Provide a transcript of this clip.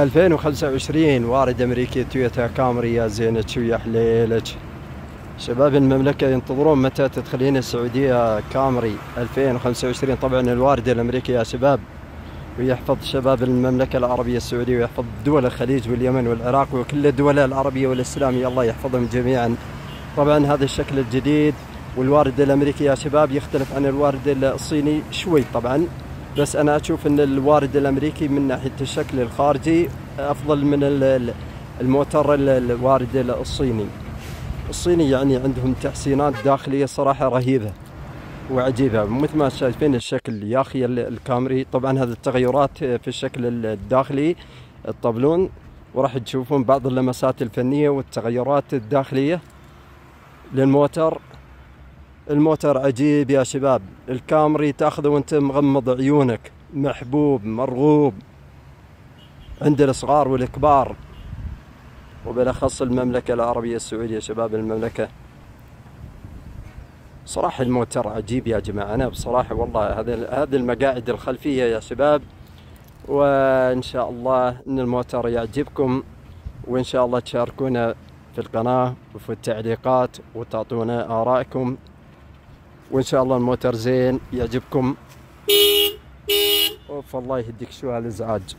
2025 وارد امريكي تويوتا كامري يا زينة شو يا حليلك؟ شباب المملكة ينتظرون متى تدخلين السعودية كامري؟ 2025 طبعا الوارد الأمريكي يا شباب ويحفظ شباب المملكة العربية السعودية ويحفظ دول الخليج واليمن والعراق وكل الدول العربية والإسلامية الله يحفظهم جميعا. طبعا هذا الشكل الجديد والوارد الأمريكي يا شباب يختلف عن الوارد الصيني شوي طبعا. بس أنا أشوف إن الوارد الأمريكي من ناحية الشكل الخارجي أفضل من الموتر الوارد الصيني. الصيني يعني عندهم تحسينات داخلية صراحة رهيبة وعجيبة. مثل ما شايفين الشكل يا أخي الكامري طبعا هذه التغيرات في الشكل الداخلي الطبلون. وراح تشوفون بعض اللمسات الفنية والتغيرات الداخلية للموتر الموتر عجيب يا شباب. الكامري تاخذه وانت مغمض عيونك. محبوب مرغوب. عند الصغار والكبار. وبالأخص المملكة العربية السعودية شباب المملكة. صراحة الموتر عجيب يا جماعة. أنا بصراحة والله هذه المقاعد الخلفية يا شباب. وإن شاء الله إن الموتر يعجبكم. وإن شاء الله تشاركونا في القناة وفي التعليقات وتعطونا آرائكم. وإن شاء الله الموتر زين يعجبكم. أوف الله يهديك شو هالإزعاج.